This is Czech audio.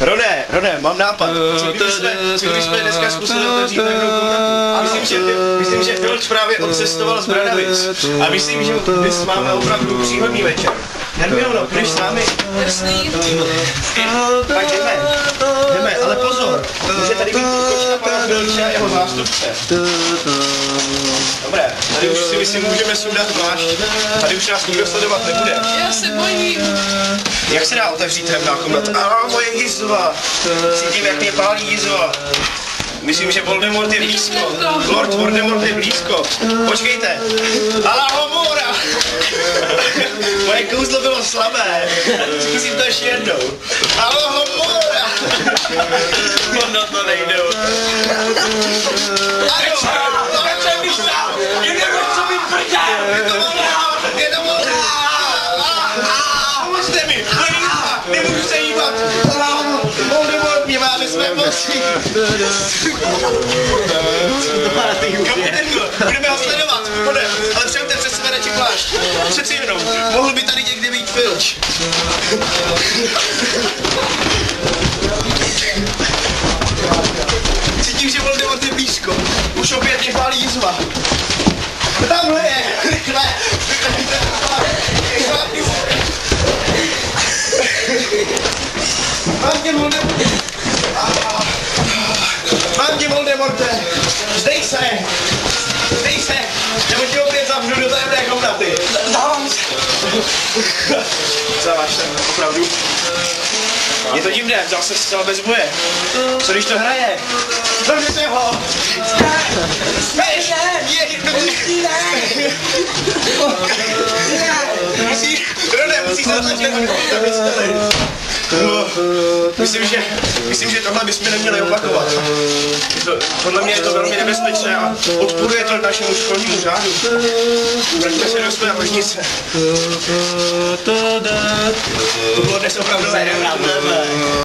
Rone, Rone, mám nápad. Co kdybychom, co kdybychom dneska zkusili otevřít tak Myslím, že, myslím, že Filč právě odcestoval z Bradavic. A myslím, že dnes máme opravdu příhodný večer. Hermiono, půjdeš s námi? Jasný. Tak jdeme. Ale pozor. Může tady být kočka pana Filče a jeho zástupce. Dobré, tady už si myslím můžeme sundat plášť. Tady už nás nikdo sledovat nebude. Já se bojím. Jak se dá otevřít temná komnata? A moje jizva. Cítím, jak mě pálí jizva. Myslím, že Voldemort je blízko. Lord Voldemort je blízko. Počkejte. Alahomora! Moje kouzlo bylo slabé. Zkusím to ještě jednou. Alahomora! Ono to nejde. Mi! Nemůžu se hýbat! Voldemort mě má ve své moci! Budeme ho sledovat! Pode, ale přijďte přes sebe radši plášť. Přeci jenom, mohl by tady někde být Filč. Mě pálí jizva. Tamhle je! Rychle! Mám tě, Voldemorte! Mám tě, Voldemorte! Zdej se! Zdej se! Nebo tě opět zavřu do tajemné komnaty! Dávám se! Zaváž ten, opravdu. Je to divné, vzal se zcela bez boje. Co když to hraje? Zavřete ho! Myslím, že, myslím, že tohle bychom neměli opakovat. Podle mě je to velmi nebezpečné a odporuje to našemu školnímu řádu. Vraťme se do své ložnice. To bylo dnes opravdu